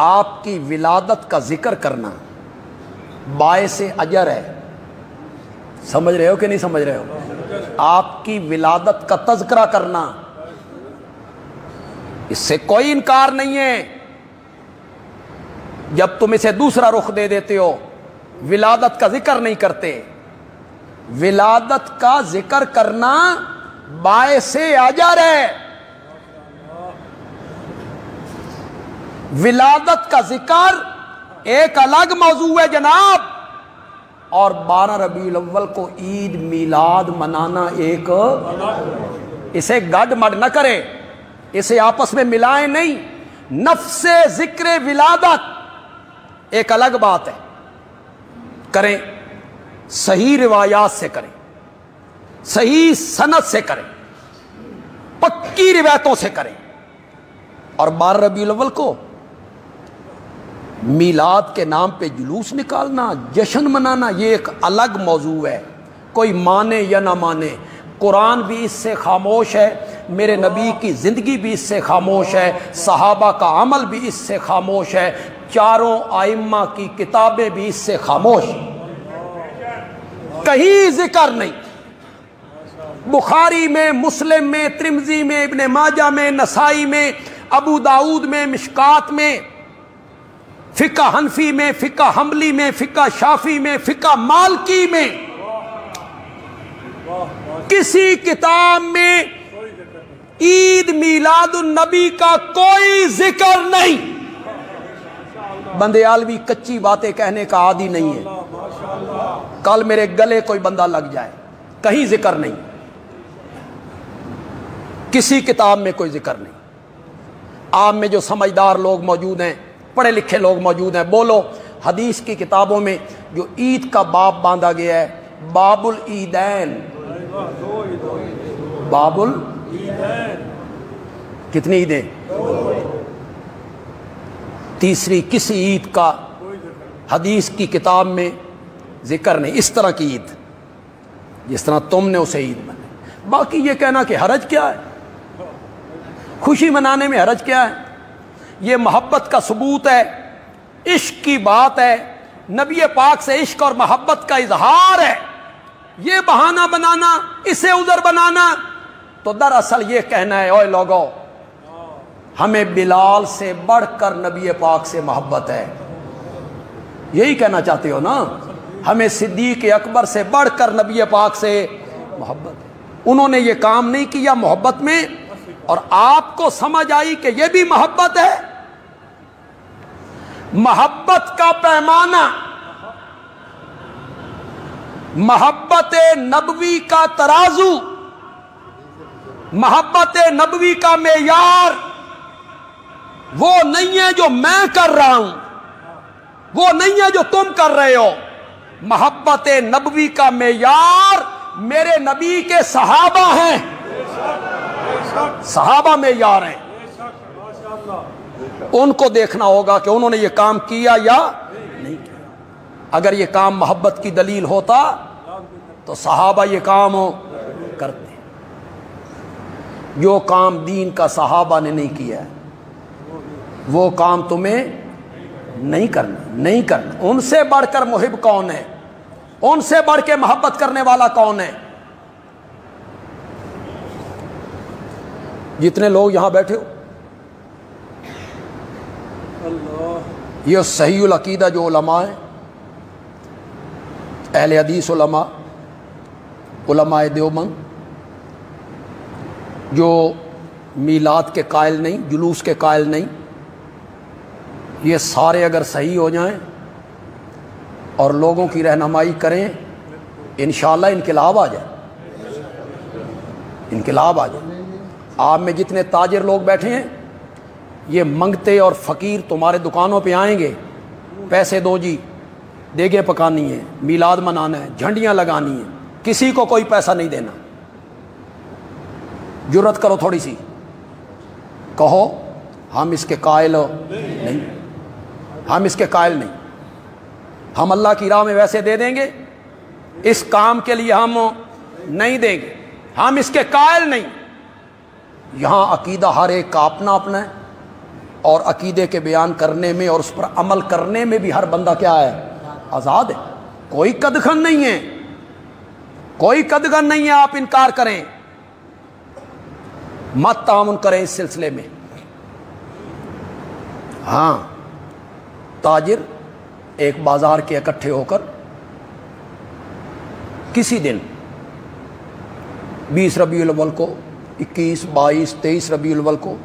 आपकी विलादत का ज़िक्र करना। बाय से अजर है। समझ रहे हो कि नहीं समझ रहे हो? आपकी विलादत का तस्करा करना। इससे कोई इनकार नहीं है। जब तुम इसे दूसरा रुख दे देते हो, विलादत का ज़िक्र नहीं करते। विलादत का ज़िक्र करना बाय से अजर है। विलादत का ज़िक्र एक अलग मौजू है जनाब। और बारह रबी अव्वल को ईद मिलाद मनाना एक इसे गड मड न करे, इसे आपस में मिलाए नहीं। नफ्से ज़िक्र विलादत एक अलग बात है। करें, सही रिवायात से करें, सही सनत से करें, पक्की रिवायतों से करें। और बारह रबी अव्वल को मीलाद के नाम पे जुलूस निकालना, जश्न मनाना, ये एक अलग मौजू है। कोई माने या ना माने, कुरान भी इससे खामोश है, मेरे नबी की ज़िंदगी भी इससे खामोश है, सहाबा का अमल भी इससे खामोश है, चारों आइम्मा की किताबें भी इससे खामोश। कहीं ज़िक्र नहीं। बुखारी में, मुस्लिम में, त्रिमजी में, इबन माजा में, नसाई में, अबू दाऊद में, मिशकात में फिका हनफी में, फिका हमली में, फिका शाफी में, फिका मालकी में। किसी किताब में ईद मीलाद नबी का कोई ज़िक्र नहीं। बंदयालवी कच्ची बातें कहने का आदि नहीं है। कल मेरे गले कोई बंदा लग जाए, कहीं ज़िक्र नहीं। किसी किताब में कोई ज़िक्र नहीं। आप में जो समझदार लोग मौजूद हैं पढ़े लिखे लोग मौजूद हैं। बोलो, हदीस की किताबों में जो ईद का बाप बांधा गया है, बाबुल ईदैन। बाबुल कितनी ईदें? तीसरी, किसी ईद का हदीस की किताब में ज़िक्र नहीं। इस तरह की ईद, जिस तरह तुमने उसे ईद मनाई बाकी ये कहना कि हरज क्या है? खुशी मनाने में हरज क्या है? ये मोहब्बत का सबूत है, इश्क की बात है, नबी पाक से इश्क और मोहब्बत का इजहार है। ये बहाना बनाना, इसे उधर बनाना तो दरअसल ये कहना है, ओए लोगो, हमें बिलाल से बढ़कर नबी पाक से मोहब्बत है। यही कहना चाहते हो ना? हमें सिद्दीक अकबर से बढ़कर नबी पाक से मोहब्बत है। उन्होंने ये काम नहीं किया मोहब्बत में, और आपको समझ आई कि यह भी मोहब्बत है। मोहब्बत का पैमाना। मोहब्बत नबवी का तराजू। मोहब्बत नबवी का मेयार। वो नहीं है जो मैं कर रहा हूँ। वो नहीं है जो तुम कर रहे हो। मोहब्बत नबवी का मेयार मेरे नबी के सहाबा हैं। सहाबा में यार हैं। उनको देखना होगा कि उन्होंने ये काम किया या नहीं किया। अगर ये काम मोहब्बत की दलील होता तो सहाबा ये काम करते। जो काम दीन का सहाबा ने नहीं किया वो काम तुम्हें नहीं करना नहीं करना। उनसे बढ़कर मुहिब कौन है? उनसे बढ़ के मोहब्बत करने वाला कौन है? जितने लोग यहाँ बैठे हो ये सहीदा जो उलमा है, अहल हदीस उलमा देवबंद, जो मीलाद के कायल नहीं, जुलूस के कायल नहीं, ये सारे अगर सही हो जाएँ और लोगों की रहनमाई करें इन इनकलाब आ जाए। इनकलाब आ जाए। आप में जितने ताजर लोग बैठे हैं ये मंगते और फ़कीर तुम्हारे दुकानों पे आएँगे। पैसे दो जी। देगे पकानी है, मिलाद मनाना है, झंडियाँ लगानी है। किसी को कोई पैसा नहीं देना। ज़रूरत करो थोड़ी सी। कहो, हम इसके कायल नहीं। हम इसके कायल नहीं। हम अल्लाह की राह में वैसे दे देंगे। इस काम के लिए हम नहीं देंगे। हम इसके कायल नहीं। यहाँ अकीदा हर एक का अपना अपना है। और अकीदे के बयान करने में और उस पर अमल करने में भी हर बंदा क्या है? आज़ाद है। कोई कदखन नहीं है। कोई कदगन नहीं है आप इनकार करें। मत ताउन करें इस सिलसिले में। हाँ ताजिर एक बाज़ार के इकट्ठे होकर किसी दिन 20 रबी अव्वल को 21, 22, 23 रबी अव्वल को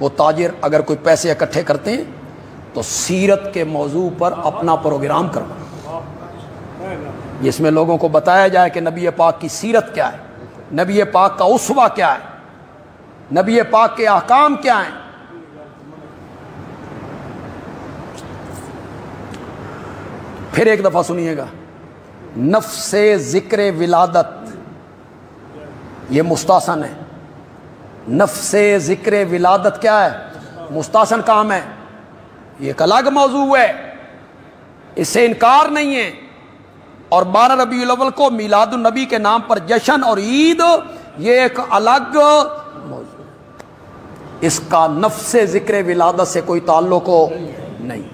वो ताजिर अगर कोई पैसे इकट्ठे करते हैं तो सीरत के मौजू पर अपना प्रोग्राम करवा जिसमें लोगों को बताया जाए कि नबी पाक की सीरत क्या है, नबी पाक का उसवा क्या है, नबी पाक के अहकाम क्या हैं। फिर एक दफ़ा सुनिएगा, नफ्स ज़िक्र विलादत, ये मुस्तासन है। नफ्स ज़िक्र विलादत क्या है? मुस्तासन काम है। ये एक अलग मौजू है। इससे इनकार नहीं है। और बारह रबी अव्वल को नबी के नाम पर जश्न और ईद, ये एक अलग मौजू इसका नफ्स ज़िक्र विलादत से कोई ताल्लुक हो? नहीं।